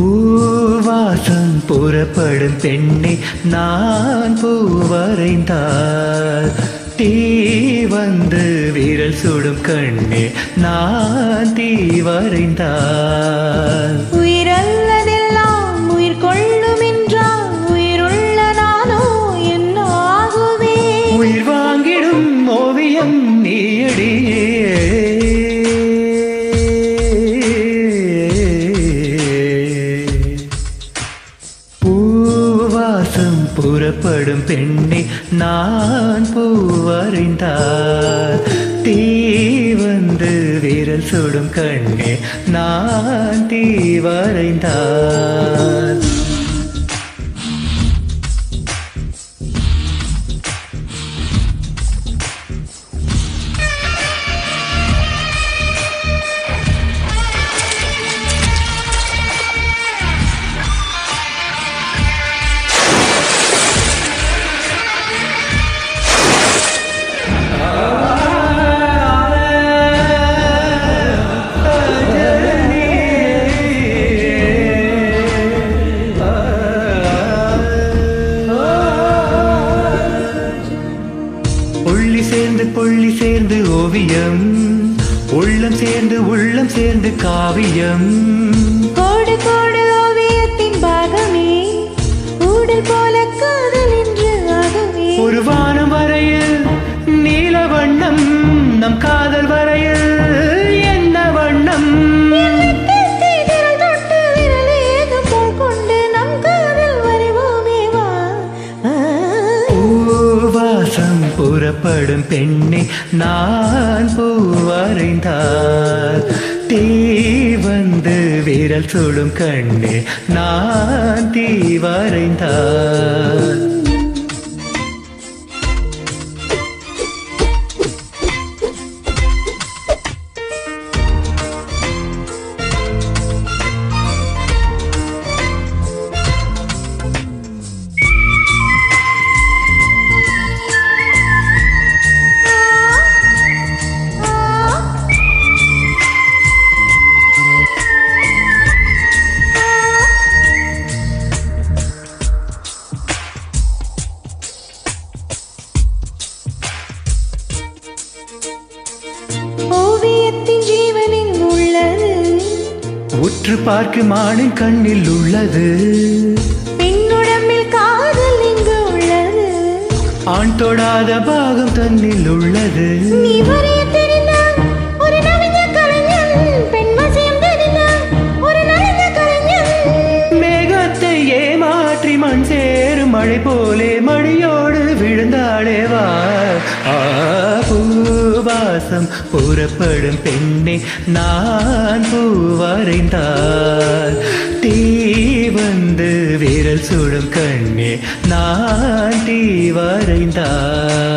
பூவாசம் புறப்படும் பெண்ணை நான் பூவரைந்தால். தீ வந்து விரல் சுடும் கண்ணே நான் தீ வரைந்தால். உயிரல்ல புறப்படும் பெண்ணை நான் பூவறிந்தார். தீ வந்து விரல் சுடும் கண்ணே நான் தீ வரைந்தால் காவியம் உள்ளம் சேர்ந்து உள்ளம் சேர்ந்து காவியம். பூவாசம் புறப்படும் பெண்ணை நான் பூவரைந்தார் தீ வந்து விரல் சுடும் கண்ணே நான் தீ வரைந்தால் உற்று பார்க்கும் ஆணின் கண்ணில் உள்ளது. பெண்ணுடம்பில் காதல் இங்கு உள்ளது. ஆண் தொடாத பாகம் தன்னில் உள்ளது. மேகத்தை ஏமாற்றி மண் சேரும் மழை போலே மடியோடு விழுந்தாளே வா ஆ, பாசம் புறப்படும் பெண்ணே நான் பூவரைந்தால். தீ வந்து விரல் சுடும் கண்ணே நான் தீ வரைந்தார்